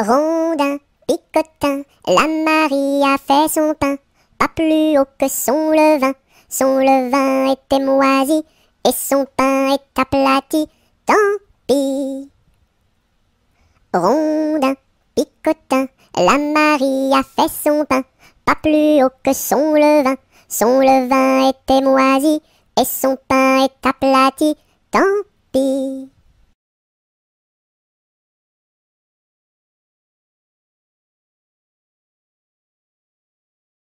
Rondin, picotin, la Marie a fait son pain, pas plus haut que son levain. Son levain était moisi, et son pain est aplati, tant pis. Rondin, picotin, la Marie a fait son pain, pas plus haut que son levain. Son levain était moisi, et son pain est aplati, tant pis.